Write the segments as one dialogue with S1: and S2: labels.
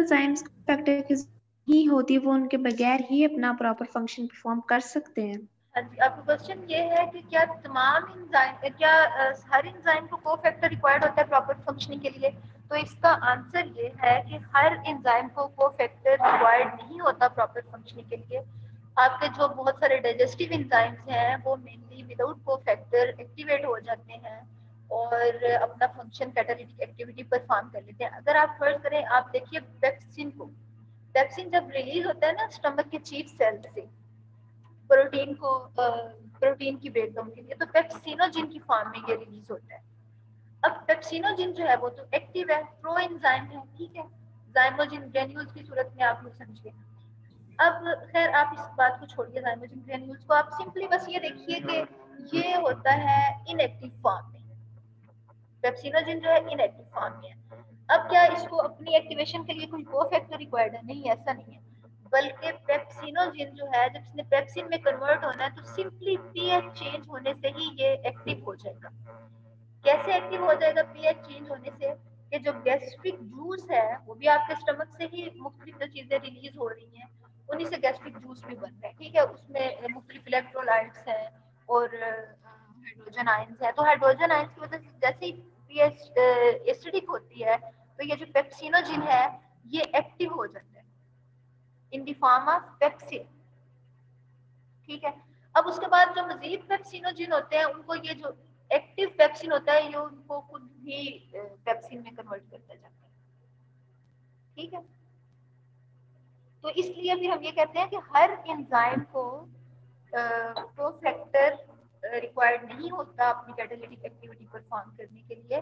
S1: Enzymes ही होती वो उनके बगैर ही अपना प्रॉपर फ़ंक्शन परफॉर्म कर सकते हैं।
S2: हाँ आपका क्वेश्चन ये है कि क्या तमाम इंजाइम क्या हर इंजाइम को को रिक्वायर्ड होता है प्रॉपर फंक्शनिंग के लिए? तो इसका आंसर ये है कि हर इंजाइम को को फैक्टर रिक्वायर्ड नहीं होता प्रॉपर फंक्शनिंग के लिए। आपके जो बहुत सारे डाइजेस्टिव इंजाइम्स हैं, वो mainly without cofactor activate हो जाते हैं। और अपना फ़ंक्शन कैटालिटिक एक्टिविटी परफॉर्म कर लेते हैं। अगर आप फ़र्ज़ करें, आप देखिए पेप्सिन को। पेप्सिन जब रिलीज़ होता है ना स्टमक के चीफ सेल से प्रोटीन को प्रोटीन की ब्रेकडाउन के लिए तो पेप्सिनोजिन की फॉर्म में ये रिलीज़ होता है। अब पेप्सिनोजिन जो है, वो तो एक्टिव है प्रो एंजाइम है, ठीक है? जाइमोजिन ग्रेन्यूल्स की सूरत में आप लोग समझिए अब खैर, आप इस बात को छोड़िए जाइमोजिन ग्रेन्यूल्स को। आप सिंपली बस ये देखिए कि ये होता है इनएक्टिव फॉर्म में पेप्सिनोजिन जो है इनएक्टिव फॉर्म में है। अब क्या इसको अपनी एक्टिवेशन के लिए कोई को फैक्टर रिक्वायर्ड है? नहीं, ऐसा नहीं है। बल्कि पेप्सिनोजिन जो है, जब इसने पेप्सिन में कन्वर्ट होना है तो सिंपली पीएच चेंज होने से ही ये एक्टिव हो जाएगा। कैसे एक्टिव हो जाएगा पीएच चेंज होने से? कि जो गैस्ट्रिक जूस है, वो भी आपके स्टमक से ही मुख्तलिफ़ जो चीज़ें रिलीज़ हो रही हैं, उन्हीं से गैस्ट्रिक जूस भी बन रहा है। ठीक है, उसमें मुख्तलिफ़ इलेक्ट्रोलाइट्स हैं और हाइड्रोजन आयंस है। तो हाइड्रोजन आयंस की वजह से जैसे ही एसिडिक होती है तो ये जो पेप्सिनोजिन है, ये एक्टिव हो जाता है। In the form of pepsin ठीक है? अब उसके बाद जो मजीद पेप्सिनोजिन होते हैं, उनको ये जो एक्टिव पेप्सिन होता है, ये उनको खुद भी पेप्सिन में कन्वर्ट करता जाता है। ठीक है? तो इसलिए फिर हम ये कहते हैं कि हर एंजाइम को फैक्टर रिक्वायर्ड नहीं होता अपनी कैटालिटिक एक्टिविटी परफॉर्म करने के लिए,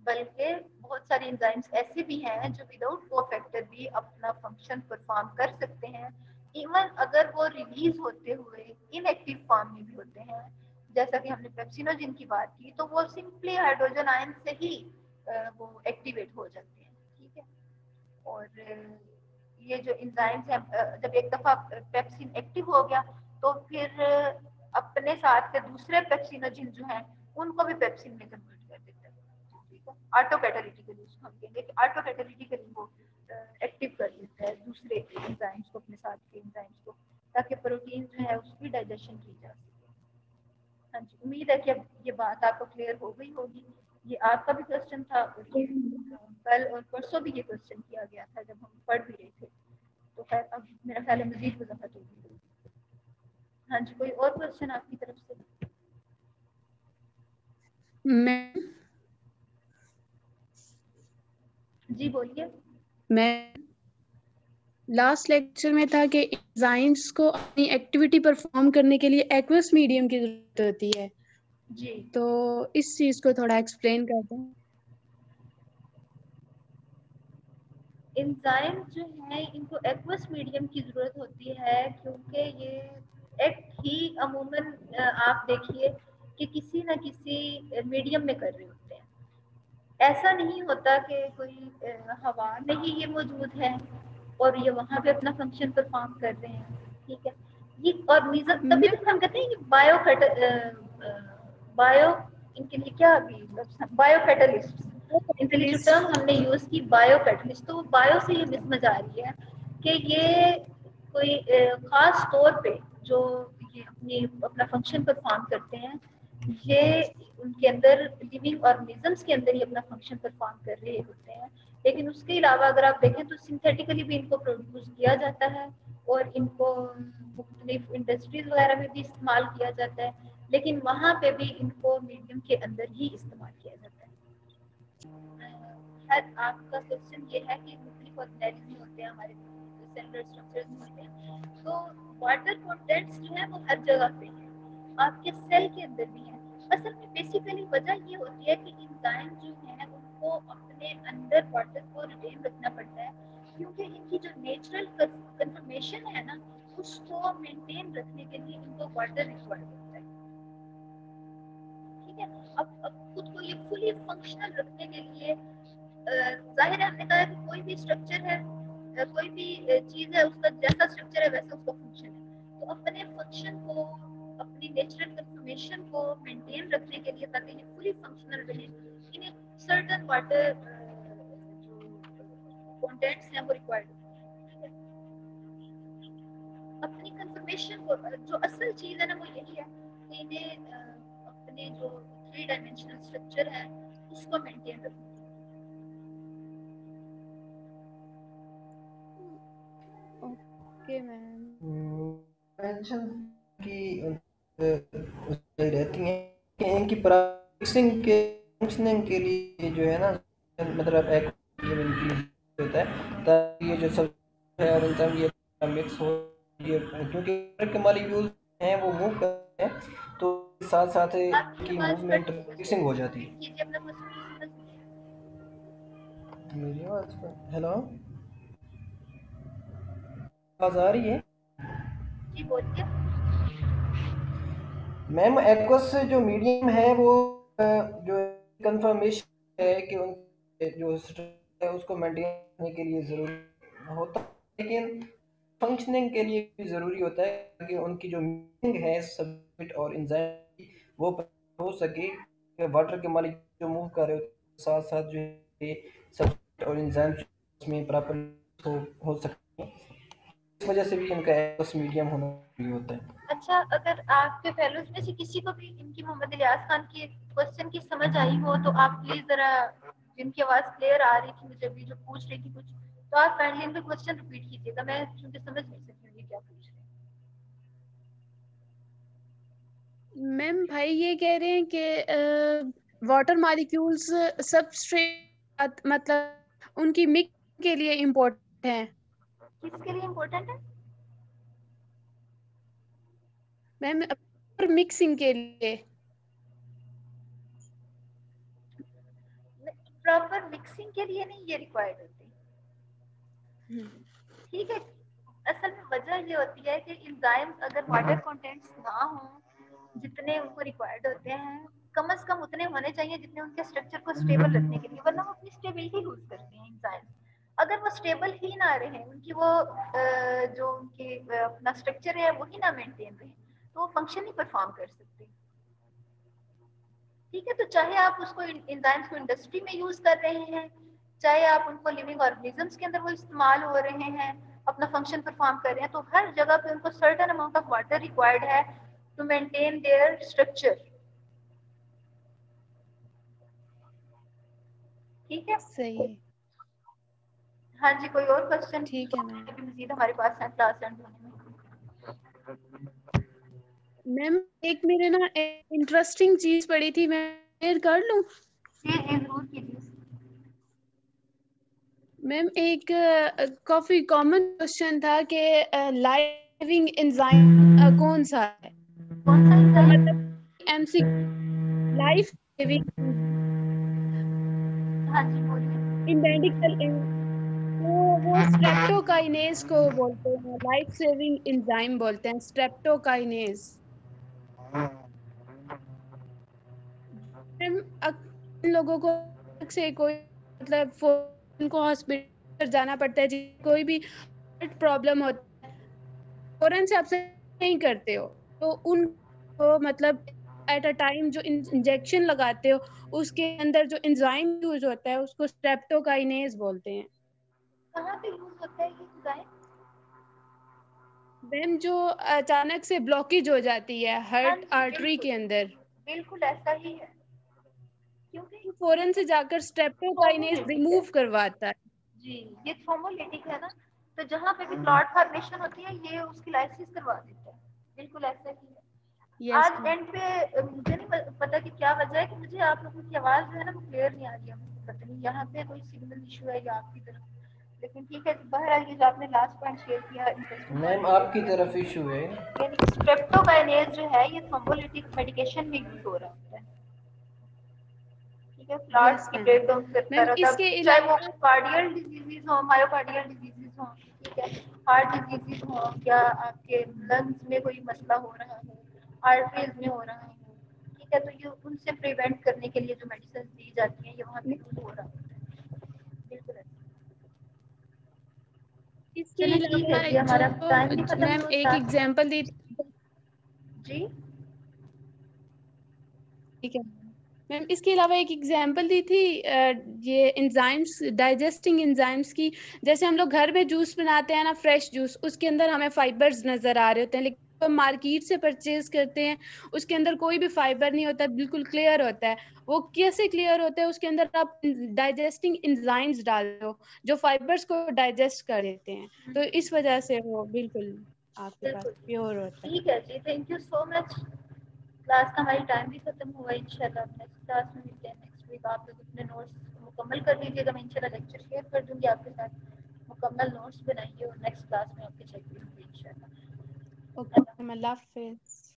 S2: बल्कि बहुत सारे एंजाइम्स ऐसे भी हैं जो विदाउट को फैक्टर भी अपना फ़ंक्शन परफॉर्म कर सकते हैं। इवन अगर वो रिलीज़ होते हुए इनएक्टिव फॉर्म में भी होते हैं, जैसा कि हमने पेप्सिनोजिन की बात की तो वो सिंपली हाइड्रोजन आयन से ही वो एक्टिवेट हो जाते हैं, ठीक है? और ये जो इंजाइम्स हैं जब एक दफ़ा पेप्सिन एक्टिव हो गया तो फिर अपने साथ के दूसरे पेप्सिनोजिन जो हैं, उनको भी पेप्सिन में कन्वर्ट कर देता है। ठीक है? ऑटो कैटालिटिकली उसको हम कहेंगे कि ऑटो कैटालिटिकली वो एक्टिव कर देता है दूसरे एंजाइम्स को, अपने साथ के एंजाइम्स को, ताकि प्रोटीन जो है उसकी डाइजेशन की जा सके। हाँ जी, उम्मीद है कि अब ये बात आपको क्लियर हो गई होगी। ये आपका भी क्वेश्चन था कल और परसों भी ये क्वेश्चन किया गया था जब हम पढ़ भी रहे थे। तो खैर, अब मेरा ख्याल है मजीद वजाहत होगी। हाँ जी कोई और क्वेश्चन आपकी तरफ़ से?
S1: मैं
S2: जी बोलिए।
S1: मैं लास्ट लेक्चर में था कि एंजाइम्स को अपनी एक्टिविटी परफॉर्म करने के लिए एक्वस मीडियम की ज़रूरत होती है।
S2: जी।
S1: तो इस चीज़ को थोड़ा एक्सप्लेन कर दें।
S2: एंजाइम जो है इनको एक्वस मीडियम की ज़रूरत होती है क्योंकि ये एक्ट ही अमूमन आप देखिए कि किसी न किसी मीडियम में कर रहे होते हैं। ऐसा नहीं होता कि कोई हवा में ही ये मौजूद है और ये वहाँ पे अपना फ़ंक्शन परफॉर्म कर रहे हैं ठीक है? ये और मीजन तभी तो हम कहते हैं कि बायो बायो इनके लिए क्या अभी बायो कैटलिस्ट इनके लिए टर्म हमने यूज़ की बायो कैटलिस्ट तो बायो से ये मिसमझ आ रही है कि ये कोई खास तौर पे जो ये अपनी, अपना फ़ंक्शन परफॉर्म करते हैं, ये उनके अंदर लिविंग ऑर्गेनिजम्स के अंदर ही अपना फ़ंक्शन परफॉर्म कर रहे होते हैं। लेकिन उसके अलावा अगर आप देखें तो सिंथेटिकली भी इनको प्रोड्यूस किया जाता है और इनको मुख्तलिफ़ इंडस्ट्रीज़ वगैरह में भी इस्तेमाल किया जाता है, लेकिन वहाँ पे भी इनको मीडियम के अंदर ही इस्तेमाल किया जाता है। आपका क्वेश्चन ये है कि मुख्तलिफ़ ऑर्गेनिज्म होते हैं, हमारे सेलुलर स्ट्रक्चर्स होते हैं। तो वाटर कंटेंट्स जो है, वो हर जगह पे है। आपके सेल के अंदर भी है। असल में बेसिकली वजह ये होती है कि इंजाइम जो है, उनको अपने अंदर वाटर को रिटेन रखना पड़ता है। क्योंकि इनकी जो नेचुरल कंफर्मेशन है ना, उसको मेंटेन रखने के लिए इनको वाटर रिक्वायर्ड होता है। ठीक है? अब अब खुद को ये फुली फंक्शनल रखने के लिए ज़ाहिर है हमने कहा कि कोई भी स्ट्रक्चर है कोई भी चीज़ है, उसका जैसा स्ट्रक्चर है, वैसा उसका फ़ंक्शन है। तो अपने फ़ंक्शन को, अपनी नेचुरल कंफर्मेशन को मेंटेन रखने के लिए ताकि ये फुली फंक्शनल रहे। इन सर्टन वाटर कंटेंट्स हैं वो रिक्वायर्ड अपनी कंफर्मेशन को जो असल चीज़ है ना वो यही है कि इन्हें अपने जो थ्री डायमेंशनल स्ट्रक्चर है, उसको मेंटेन रखना।
S1: ओके मैम
S3: मेंशन की रहती हैं कि इनकी प्रोसेसिंग के फंक्शनिंग के लिए जो है ना मतलब एक होता है ताकि ये जो सब है और इनका ये मिक्स हो ये क्योंकि के मॉलिक्यूल्स हैं वो मूव करते हैं तो साथ साथ की मूवमेंट मिक्सिंग हो जाती है। मेरी आवाज़ हेलो आवाज़ आ रही है?
S2: जी बोलिए
S3: मैम एक्वस जो मीडियम है, वो जो कंफर्मेशन है कि उन जो है, उसको मेंटेन करने के लिए ज़रूरी होता है, लेकिन फंक्शनिंग के लिए भी ज़रूरी होता है कि उनकी जो मीनिंग है सब्मिट और इंजाइम वो हो सके कि वाटर के मालिक जो मूव कर रहे हो साथ साथ जो है सब्मिट और इंजाइम उसमें प्रॉपर हो हो सके वजह से भी इनका एस मीडियम होना ज़रूरी होता है।
S2: अच्छा अगर आपके फेलोज में से किसी को भी इनकी मोहम्मद इलियास खान की क्वेश्चन की समझ आई हो तो आप प्लीज़ जरा जिनकी आवाज़ क्लियर आ रही थी मुझे अभी जो पूछ रही थी कुछ तो आप काइंडली इनका क्वेश्चन रिपीट कीजिएगा। मैं क्योंकि समझ नहीं सकती हूँ क्या पूछ रहे
S1: मैम भाई ये कह रहे हैं कि वाटर मॉलिक्यूल्स सबस्ट्रेट मतलब उनकी मिक्स के लिए इम्पोर्टेंट है।
S2: किसके लिए इम्पोर्टेंट है?
S1: मैम मिक्सिंग के लिए।
S2: प्रॉपर मिक्सिंग के लिए नहीं ये रिक्वायर्ड होती ठीक है? असल में वजह ये होती है कि इंजाइम्स अगर वाटर कंटेंट्स ना हो जितने उनको रिक्वायर्ड होते हैं कम से कम उतने होने चाहिए जितने उनके स्ट्रक्चर को स्टेबल रखने के लिए वरना वो अपनी स्टेबिलिटी लूज करते हैं इंजाइम्स अगर वो स्टेबल ही ना रहे, उनकी वो जो उनकी अपना स्ट्रक्चर है वही ना मेंटेन रहे तो वो फ़ंक्शन ही परफॉर्म कर सकते। ठीक है तो चाहे आप उसको इंजाइम्स को इंडस्ट्री में यूज़ कर रहे हैं, चाहे आप उनको लिविंग ऑर्गेनिजम्स के अंदर वो इस्तेमाल हो रहे हैं, अपना फ़ंक्शन परफॉर्म कर रहे हैं तो हर जगह पे उनको certain amount of water required है टू मेंटेन देयर स्ट्रक्चर ठीक है?
S1: सही
S2: हाँ जी कोई और क्वेश्चन
S1: ठीक है मैम।
S2: मजीद हमारे पास है क्लास एंड
S1: मैम एक मेरे ना इंटरेस्टिंग चीज़ पड़ी थी मैं शेयर कर लूँ?
S2: जी जी ज़रूर कीजिए।
S1: मैम एक काफ़ी कॉमन क्वेश्चन था कि लाइविंग एंजाइम कौन सा है?
S2: कौन सा
S1: मतलब एमसी लाइफ सेविंग
S2: हाँ जी बोलिए।
S1: वो स्ट्रेप्टोकाइनेज को बोलते हैं लाइफ सेविंग एंजाइम बोलते हैं स्ट्रेप्टोकाइनेज मैम लोगों को से कोई मतलब उनको हॉस्पिटल जाना पड़ता है कोई भी हार्ट प्रॉब्लम होता है फ़ौरन से आपसे नहीं करते हो तो उनको मतलब एट अ टाइम जो इंजेक्शन लगाते हो, उसके अंदर जो एंजाइम यूज़ होता है, उसको स्ट्रेप्टोकाइनेज बोलते हैं।
S2: कहाँ पे यूज़ होता है ये एंजाइम
S1: मैम जो अचानक से ब्लॉकेज हो जाती है हार्ट आर्टरी के अंदर।
S2: बिल्कुल ऐसा ही है।
S1: क्योंकि फ़ौरन से जाकर स्ट्रेप्टोकाइनेज रिमूव करवाता है।
S2: जी ये थ्रोम्बोलिटिक है ना। तो जहाँ पे भी क्लॉट फॉर्मेशन होती है ये उसकी लाइसिस करवा देता है। बिल्कुल ऐसा ही है। Yes, आज एंड पे मुझे नहीं पता कि क्या वजह है कि मुझे आप लोगों की आवाज़ जो है ना वो क्लियर नहीं आ रही है। मुझे पता नहीं यहाँ पे कोई सिग्नल इशू है या आपकी तरफ़ लेकिन ठीक है बहरहाल ये जो आपने लास्ट पॉइंट शेयर किया
S3: मैम आपकी तरफ़ इशू है।
S2: यानी स्ट्रेप्टोकाइनेज जो है ये थ्रोम्बोलिटिक मेडिकेशन में यूज़ हो रहा है। ठीक है फ्लड्स की ब्रेकडाउन करता रहता है चाहे वो कार्डियल डिजीजेस हो मायोकार्डियल डिजीजेस हो ठीक है हार्ट डिजीजेस हो या आपके लंग्स में कोई मसला हो रहा है आर्टरीज में हो रहा है ठीक है तो ये उनसे प्रिवेंट करने के लिए जो मेडिसिन दी जाती है ये वहाँ पे यूज़ हो रहा है बिल्कुल
S1: इसके अलावा हमारा मैम एक एग्जांपल दी
S2: जी?
S1: ठीक है। मैम इसके अलावा एक एग्जांपल दी थी ये इंजाइम्स डाइजेस्टिंग एंजाइम्स की। जैसे हम लोग घर में जूस बनाते हैं ना फ्रेश जूस उसके अंदर हमें फाइबर्स नज़र आ रहे होते हैं लेकिन तो मार्केट से परचेज करते हैं उसके अंदर कोई भी फाइबर नहीं होता बिल्कुल क्लियर होता है। वो कैसे क्लियर होता है उसके अंदर आप डाइजेस्टिंग इंजाइम्स डाल दो जो फाइबर्स को डाइजेस्ट कर देते हैं। तो इस वजह से वो बिल्कुल आपके पास प्योर होता
S2: है। ठीक है जी thank you so much class का हमारी टाइम भी खत्म हुआ इंशाल्लाह नेक्स्ट क्लास में मिलते हैं नेक्स्ट वीक आप लोग अपने नोट्स मुकम्मल कर लीजिएगा। मैं इंशाल्लाह लेक्चर शेयर कर दूँगी आपके साथ। मुकम्मल नोट्स बनाइए और नेक्स्ट क्लास में आपके चेक भी होंगे इंशाल्लाह
S1: Okay, i love fit.